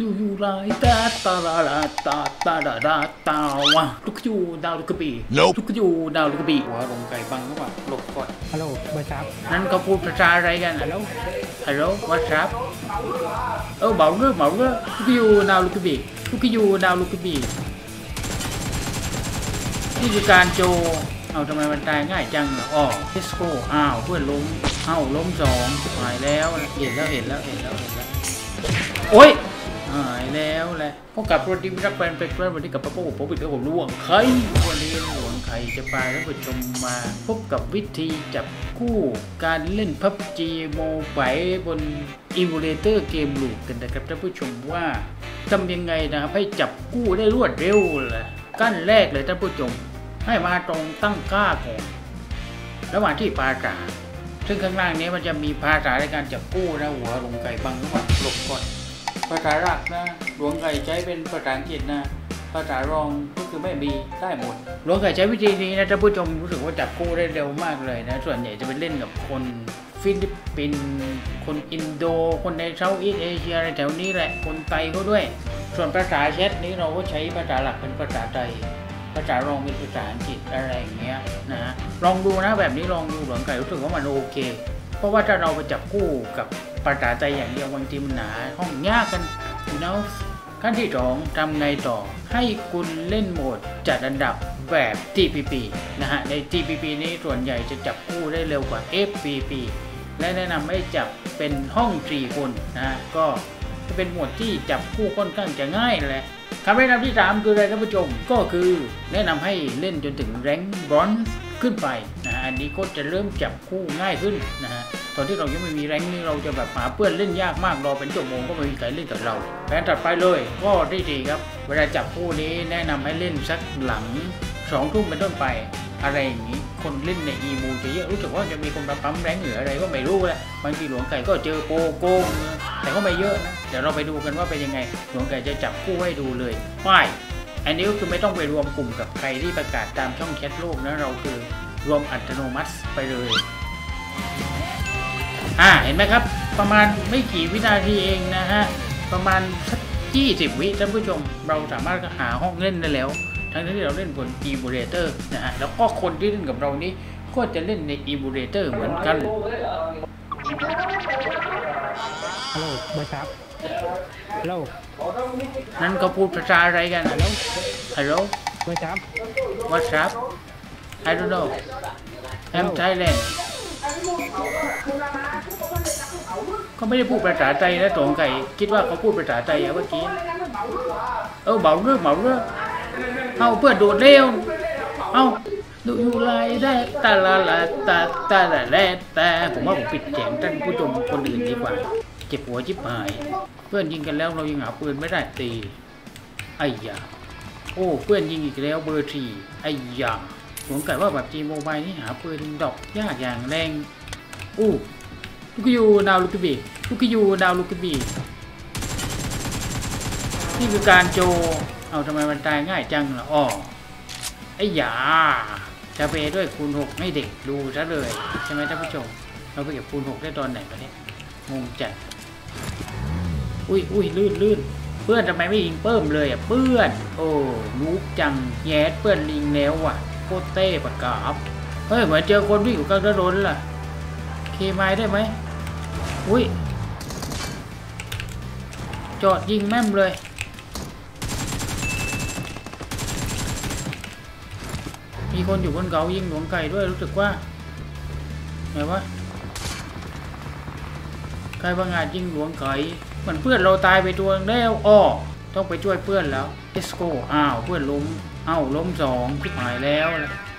ดูอยู่ไรตาตาลาลาตาตาดาดาตาวะลูกยูดาวลูกกระบี่ Nope ลูกยูดาวลูกกระบี่หัวลงไก่บังก็ว่าหลบก่อนฮัลโหลเบอร์สามนั่นเขาพูดภาษาอะไรกันฮัลโหลฮัลโหลวัดครับเออเบาเรื่องเบาเรื่องลูกยูดาวลูกกระบี่ลูกยูดาวลูกกระบี่นี่คือการโจ เอาทำไมมันตายง่ายจังล่ะอ๋อเทสโก้อ้าวเพื่อนล้มเอ้าล้มสองหายแล้วเห็นแล้วเห็นแล้วเห็นแล้วเห็นแล้วโอ้ย หายแล้วแหละพบกับโปรตีนรักแฟนเป็นเพื่อนวันนี้กับป้าโป้ผมปิดกับผมล่วงไข่วันนี้หลวงไข่จะพาท่านผู้ชมมาพบกับวิธีจับคู่การเล่นพับจีโมบายบนอิมูเลเตอร์เกมลูกกันนะครับท่านผู้ชมว่าทำยังไงนะครับให้จับคู่ได้รวดเร็วเลยกั้นแรกเลยท่านผู้ชม ให้มาตรงตั้งค่าก่อนระหว่างที่ปาจาซึ่งข้างล่างนี้มันจะมีภาษาในการจับกู้นะหัวหลวงไก่บังก็ว่าหลบก่อน ภาษาหลักนะหลวงไก่ใช้เป็นภาษาอังกฤษนะภาษารองก็คือไม่มีได้หมดหลวงไก่ใช้วิธีนี้นะท่านผู้ชมรู้สึกว่าจับกู้ได้เร็วมากเลยนะ ส่วนใหญ่จะไปเล่นกับคนฟิลิปปินส์คนอินโด คนใน Southeast Asia อะไรแถวนี้แหละคนไทยเขาด้วย ส่วนภาษาแชทนี้เราก็ใช้ภาษาหลักเป็นภาษาไทยภาษารองเป็นภาษาอังกฤษอะไรอย่างเงี้ยนะฮะลองดูนะแบบนี้ลองดูหลวงไก่รู้สึกว่ามันโอเค เพราะว่าถ้าเราไปจับคู่กับ ภาษาไทยอย่างเดียวบางทีมันหนาห้องยากกันอยู่นะขั้นที่สองทำไงต่อ ให้คุณเล่นโหมดจัดอันดับแบบ TPP นะฮะ ใน TPP นี้ส่วนใหญ่จะจับคู่ได้เร็วกว่า FPP และแนะนำให้จับเป็นห้อง4คนนะฮะ ก็จะเป็นโหมดที่จับคู่ค่อนข้างจะง่ายแหละคำแนะนำที่ 3 คืออะไรท่านผู้ชม ก็คือแนะนำให้เล่นจนถึงแรงบรอนซ์ขึ้นไป อันนี้ก็จะเริ่มจับคู่ง่ายขึ้นนะฮะตอนที่เรายังไม่มีแรงนี่เราจะแบบหาเพื่อนเล่นยากมากรอเป็นชั่วโมงก็ไม่มีใครเล่นกับเราแผนถัดไปเลยก็ที่ดีครับ เวลาจับคู่นี้แนะนำให้เล่นสักหลังสองทุ่มเป็นต้นไป อะไรอย่างนี้คนเล่นในอีมูจะเยอะรู้สึกว่าจะมีคนมาปั๊มแรงเหนืออะไรก็ไม่รู้แหละบางทีหลวงไก่ก็เจอโปโกงแต่ก็ไม่เยอะนะเดี๋ยวเราไปดูกันว่าเป็นยังไงหลวงไก่จะจับคู่ให้ดูเลยป้ายอันนี้ก็คือไม่ต้องไปรวมกลุ่มกับใครที่ประกาศตามช่องแชทโลกนะเราคือ รวมอัตโนมัติไปเลย อ่าเห็นไหมครับ ประมาณไม่กี่วินาทีเองนะฮะ ประมาณสัก20วิท่านผู้ชม เราสามารถหาห้องเล่นได้แล้ว ทั้งที่เราเล่นบน e m u l a t o r นะฮะ แล้วก็คนที่เล่นกับเรานี้ก็จะเล่นใน e m u l a t o r เหมือนกันฮัลโหลเบอร์สามฮัลโหลนั่นเขาพูดภาษาอะไรกันฮัลโหลฮัลโหลเบอร์สาม What's up I don't know I'm Thailand เขาไม่ได้พูดภาษาไทยนะตรงไก่คิดว่าเขาพูดภาษาไทยอะเมื่อกี้ เออเบาเรื่องเบาเรื่องเอาเพื่อโดดเร็วเอาดูอยู่ไรได้ตาละละตาตาละแลแต่ผมว่าผมปิดเสียงท่านผู้ชมคนอื่นดีกว่า เจ็บหัวจิบหาย เพื่อนยิงกันแล้วเรายังหาปืนไม่ได้ตีไอ้ยาโอ้เพื่อนยิงอีกแล้วเบอร์ทีไอ้ยา ผมกะว่าแบบจีโมบายนี่หาปืนดอกยากอย่างแรง อู้ลูกยูดาวลูกบีลูกยูดาวลูกบีนี่คือการโจ เอาทำไมมันตายง่ายจังล่ะอ๋อไอ้ยาจะเปด้วยคูณหกให้เด็กดูซะเลย ใช่ไหมท่านผู้ชม เราไปเก็บคูณหกได้ตอนไหนวะเนี่ยงงจัดอุ้ยอุ้ยลื่นลื่นเพื่อนทำไมไม่ยิงเพิ่มเลยอะเพื่อน โอ้นุกจังแย่เพื่อนลิงแล้วว่ะ โคตรเต้ประกาบเฮ้ยเหมือนเจอคนวิ่งอยู่กลางถนนล่ะเคไม้ได้ไหมอุ้ยจอดยิงแม่มเลย มีคนอยู่บนเขายิงหลวงไก่ด้วยรู้สึกว่าไงวะใครบางอาจยิงหลวงไก่เหมือนเพื่อนเราตายไปตัวงแล้วอ้อต้องไปช่วยเพื่อนแล้วเอสโกอ้าวเพื่อนล้ม เอ้าล้มสองทิบหายแล้ว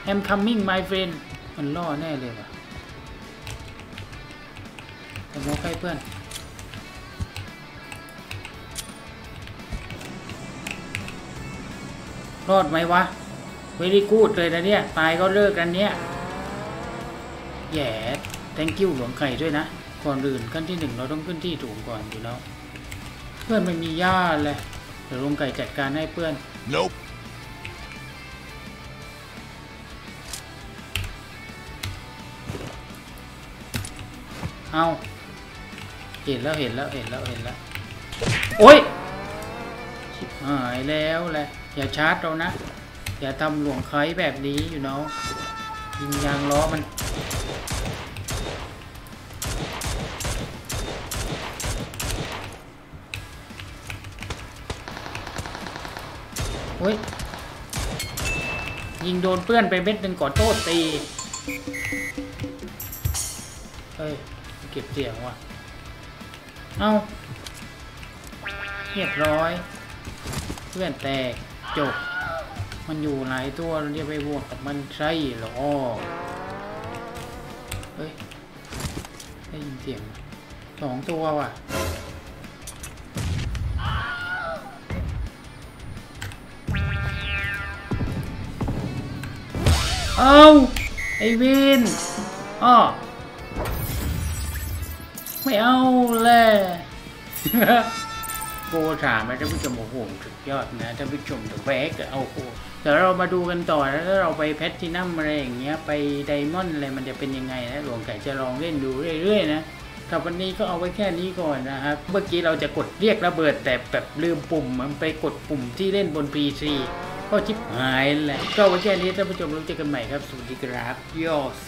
I'm coming my friend มันล่อแน่เลยว่ะแต่โมใกล้เพื่อนรอดไหมวะเวลี่กูดเลยนะเนี่ย ตายก็เลิกกันเนี่ยแย่ thank you หลวงไก่ด้วยนะ ก่อนอื่นขั้นที่หนึ่งเราต้องขึ้นที่สูงก่อนอยู่แล้ว เพื่อนไม่มีญาติเลย เดี๋ยวหลวงไก่จัดการให้เพื่อน Nope. เอาเห็นแล้วเห็นแล้วเห็นแล้วเห็นแล้ว โอ้ยหายแล้วแหละ อย่าชาร์จเรานะ อย่าทำหลวงไคแบบนี้อยู่เนาะยิงยางล้อมันโอ้ยยิงโดนเพื่อนไปเม็ดหนึ่งก่อนโทษตี เฮ้ย เก็บเสียงว่ะ เอาเรียบร้อย เพื่อนแตกจบ มันอยู่หลายตัวเราจะไปบวกกับมันใช่หรอ เฮ้ย ได้ยินเสียงสองตัวว่ะเอาไอวินอ้อ ไม่เอาเลยโกถามนะท่านผู้ชมโอ้โหสุดยอดนะท่านผู้ชมเดอะแบกเอาโอ้เดี๋ยวเรามาดูกันต่อนะถ้าเราไปแพทตินัมอะไรอย่างเงี้ยไปไดมอนด์อะไรมันจะเป็นยังไงนะหลวงไก่จะลองเล่นดูเรื่อยๆนะกับวันนี้ก็เอาไว้แค่นี้ก่อนนะครับ เมื่อกี้เราจะกดเรียกระเบิดแต่แบบลืมปุ่มมันไปกดปุ่มที่เล่นบน PC ก็ชิบหายแหละก็ไว้แค่นี้ท่านผู้ชมเราเจอกันใหม่ครับสวัสดีครับยอส